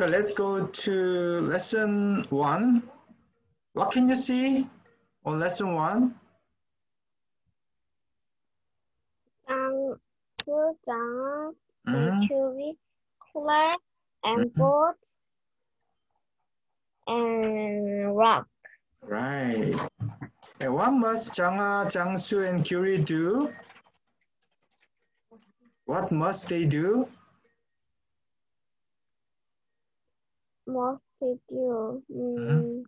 Okay, let's go to lesson one. What can you see on lesson one? Um, two dogs, mm -hmm. and mm -hmm. boat and rock. Right. And what must Changa Changsu and Curie do? What must they do? Must we do? Mm,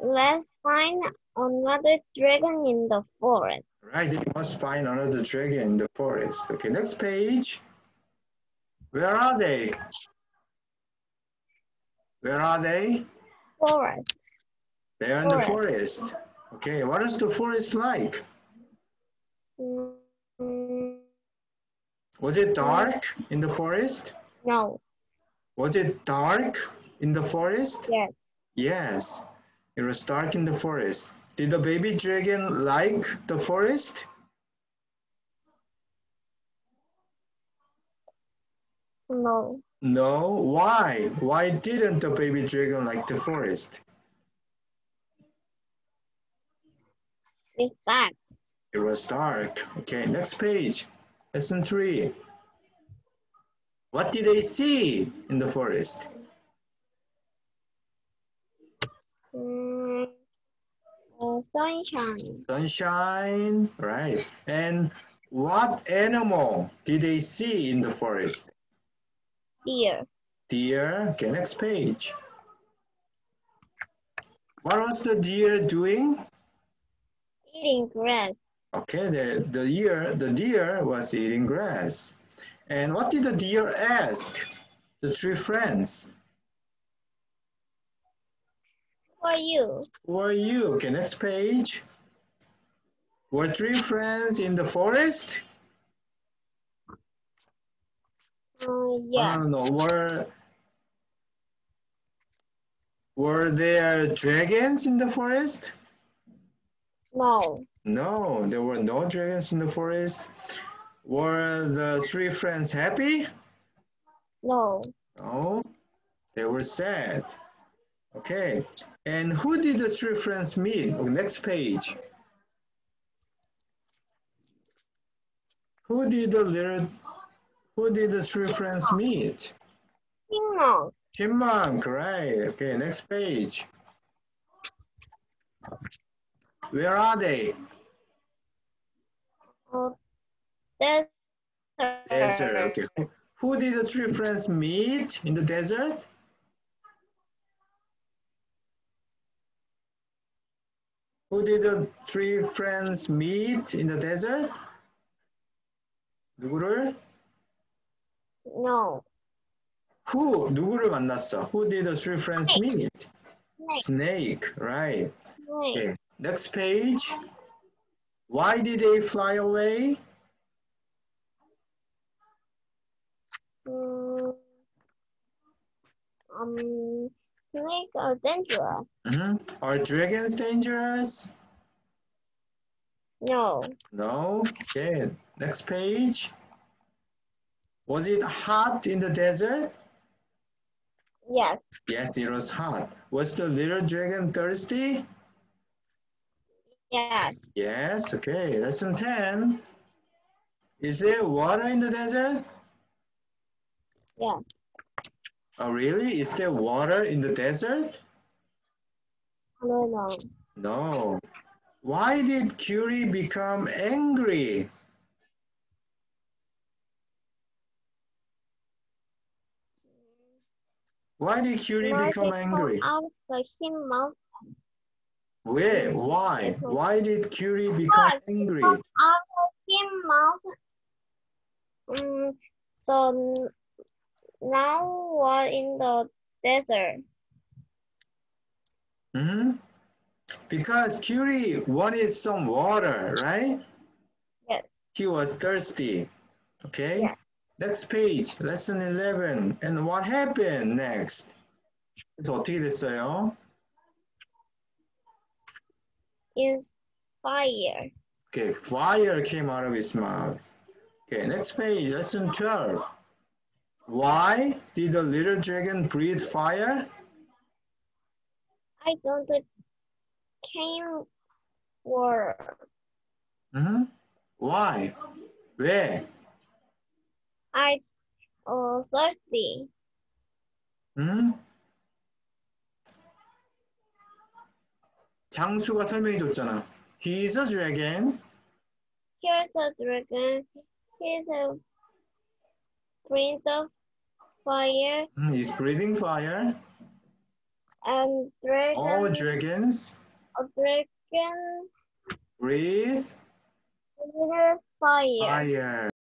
Let's find another dragon in the forest. Right, they must find another dragon in the forest. Okay, next page. Where are they? Where are they? Forest. They're in the forest. Okay, what is the forest like? Mm, Was it dark in the forest? no. Was it dark in the forest? Yes. Yes, it was dark in the forest. Did the baby dragon like the forest? No. No. Why? Why didn't the baby dragon like the forest? It's dark. It was dark. Okay, next page. Lesson three. What did they see in the forest? Mm, uh, sunshine. Sunshine, right. And what animal did they see in the forest? Deer. Deer. Okay, next page. What was the deer doing? Eating grass. Okay, the, the deer, the deer was eating grass. And what did the deer ask the three friends? Are you? Who are you? Okay, next page. Were three friends in the forest? Uh, yeah. Know. Were were there dragons in the forest? no. No, there were no dragons in the forest. Were the three friends happy? No. No, they were sad. Okay, and who did the three friends meet? Okay, next page. Who did the little, who did the three friends meet? No. Chipmunk, right. Okay, next page. Where are they? Uh, desert. Desert, okay. Who did the three friends meet in the desert? Who did the three friends meet in the desert? 누구를? No. Who? 누구를 만났어? Who did the three friends meet? Snake. Snake, right. Snake. Okay, next page. Why did they fly away? Mm, um, snakes are dangerous. Mhm. Are dragons dangerous? No. No. Okay, next page. Was it hot in the desert? Yes. Yes, it was hot. Was the little dragon thirsty? Yes. Yes, okay. Lesson 10. Is there water in the desert? Yes. Oh, really? Is there water in the desert? No. No. No. Why did Curie become angry? Why did Curie Why become angry? Out the him mouth. Where? Why? Why did Curie become Because angry? Out of him mouth. Um, so now we're in the desert. hmm Because Curie wanted some water, right? Yes. He was thirsty. Okay? Yes. Next page, lesson 11. And what happened next? 그래서 어떻게 됐어요? Is fire. Okay, fire came out of his mouth. Okay, next page, lesson 12. Why did the little dragon breathe fire? I don't came for Mhm. Why? 왜? I uh, thirsty. 음? 장수가 설명해 줬잖아. He is a dragon. Here's a dragon. He's a prince of fire mm, He's breathing fire. and dragon. Oh, All dragons a dragon breathe fire. fire.